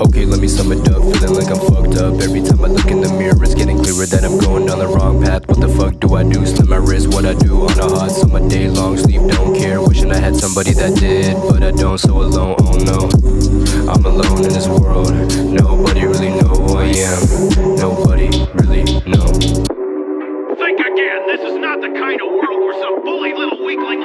Okay, let me sum it up. Feeling like I'm fucked up. Every time I look in the mirror, it's getting clearer that I'm going down the wrong path. What the fuck do I do? Slit my wrist, what I do on a hot summer day long. Sleep, don't care. Wishing I had somebody that did, but I don't. So alone, oh no. I'm alone in this world. Nobody really know who I am. Nobody really know. Think again. This is not the kind of world where some bully little weakling.